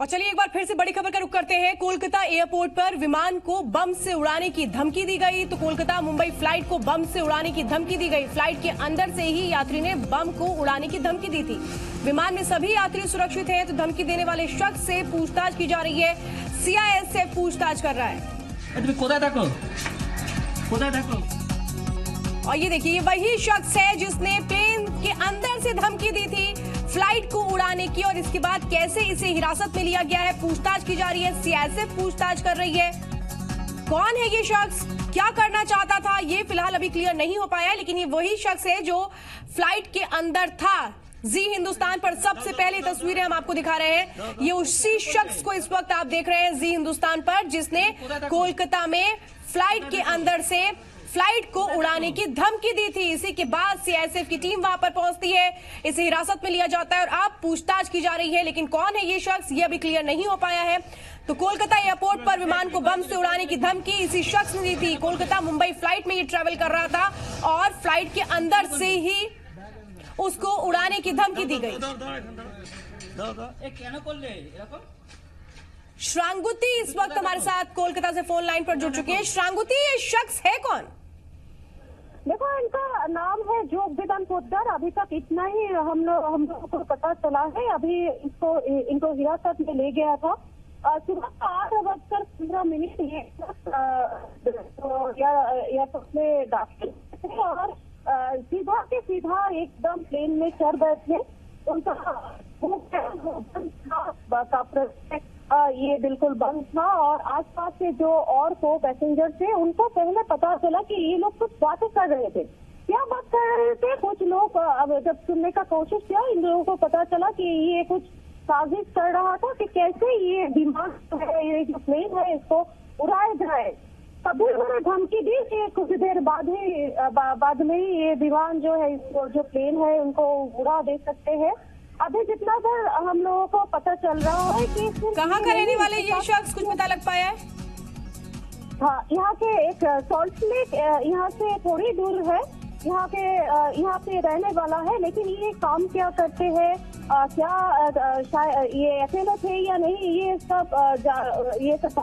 और चलिए एक बार फिर से बड़ी खबर का रुख करते हैं। कोलकाता एयरपोर्ट पर विमान को बम से उड़ाने की धमकी दी गई। तो कोलकाता मुंबई फ़्लाइट को बम से उड़ाने की धमकी दी गई। फ़्लाइट के अंदर से ही यात्री ने बम को उड़ाने की धमकी दी थी। विमान में सभी यात्री सुरक्षित हैं तो धमकी देने वाले शख्स से पूछताछ की जा रही है। सीआईएसएफ पूछताछ कर रहा है। और ये देखिए वही शख्स है जिसने प्लेन के अंदर से धमकी दी थी। को की और इसके बाद कैसे इसे हिरासत में लिया गया है? पूछताछ की जा रही है सीएसएफ पूछताछ कर रही है। कौन है ये शख्स? क्या करना चाहता था? ये फ़िलहाल अभी क्लियर नहीं हो पाया, लेकिन ये वही शख्स है जो फ़्लाइट के अंदर था। जी, हिंदुस्तान पर सबसे पहले तस्वीरें हम आपको दिखा रहे हैं। ये उसी शख्स को इस वक्त आप देख रहे हैं जी, हिंदुस्तान पर, जिसने कोलकाता में फ़्लाइट के अंदर से फ़्लाइट को तो उड़ाने की धमकी दी थी। इसी के बाद सीआईएसएफ की टीम वहाँ पर पहुँचती है। इसे हिरासत में लिया जाता है और अब पूछताछ की जा रही है लेकिन कौन है ये शख्स ये अभी क्लियर नहीं हो पाया है। तो कोलकाता एयरपोर्ट पर विमान को बम से उड़ाने की धमकी इसी शख्स ने दी थी। कोलकाता मुंबई फ़्लाइट में ये ट्रेवल कर रहा था और फ़्लाइट के अंदर से ही उसको उड़ाने की धमकी दी गई। श्रांगुति इस वक्त हमारे साथ कोलकाता से फ़ोन लाइन पर जुड़ चुके हैं। श्रांगुति ये शख्स है कौन? नाम है जोग विधान पोद्दार अभी तक इतना ही हम लोग हम लोगों को पता चला है। अभी इसको इनको हिरासत में ले गया था। सुबह आठ बजकर पंद्रह मिनट ये अ, तो में दाखिल और सीधा के सीधा एकदम प्लेन में चढ़ बैठे। उनका ये बिल्कुल बंद था और आसपास के जो और को पैसेंजर थे उनको पहले पता चला कि ये लोग कुछ बातें कर रहे थे। क्या बात कर रहे थे? कुछ लोग अब जब सुनने का कोशिश किया इन लोगों को पता चला कि ये कुछ साजिश कर रहा था कि कैसे ये दिमाग है ये जो प्लेन है इसको उड़ाया जाए। तभी उन्होंने धमकी दी कि कुछ देर बाद ही बा, बाद में ही ये विमान जो है इसको जो प्लेन है उनको उड़ा दे सकते हैं। अभी जितना देर हम लोगों को पता चल रहा है कि कहाँ का रहने वाले ये शख्स कुछ पता लग पाया है? हाँ यहाँ के एक सॉल्ट लेक यहाँ से थोड़ी दूर है। यहाँ के यहाँ पे रहने वाला है, लेकिन ये काम क्या करते हैं? क्या ये अकेले थे या नहीं? ये सब ये सब